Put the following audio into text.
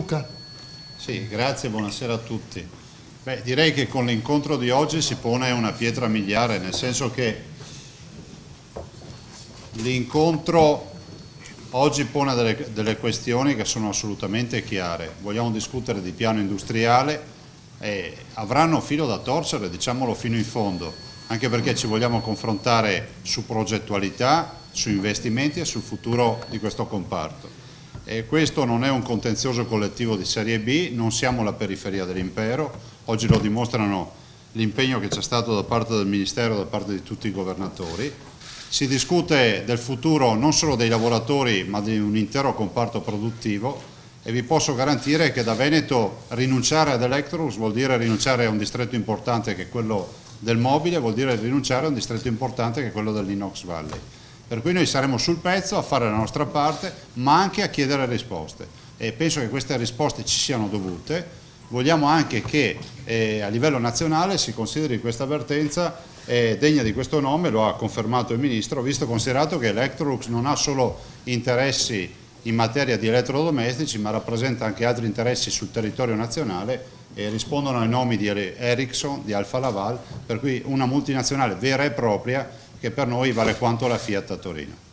Luca. Sì, grazie, buonasera a tutti. Beh, direi che con l'incontro di oggi si pone una pietra miliare, nel senso che l'incontro oggi pone delle, delle, questioni che sono assolutamente chiare. Vogliamo discutere di piano industriale e avranno filo da torcere, diciamolo fino in fondo, anche perché ci vogliamo confrontare su progettualità, su investimenti e sul futuro di questo comparto. E questo non è un contenzioso collettivo di serie B, non siamo la periferia dell'impero, oggi lo dimostrano l'impegno che c'è stato da parte del Ministero da parte di tutti i governatori. Si discute del futuro non solo dei lavoratori ma di un intero comparto produttivo e vi posso garantire che da Veneto rinunciare ad Electrolux vuol dire rinunciare a un distretto importante che è quello del mobile, vuol dire rinunciare a un distretto importante che è quello dell'Inox Valley. Per cui noi saremo sul pezzo a fare la nostra parte, ma anche a chiedere risposte. E penso che queste risposte ci siano dovute. Vogliamo anche che eh, a livello nazionale si consideri questa avvertenza eh, degna di questo nome, lo ha confermato il Ministro, visto considerato che Electrolux non ha solo interessi in materia di elettrodomestici, ma rappresenta anche altri interessi sul territorio nazionale e rispondono ai nomi di Ericsson, di Alfa Laval, per cui una multinazionale vera e propria che per noi vale quanto la Fiat a Torino.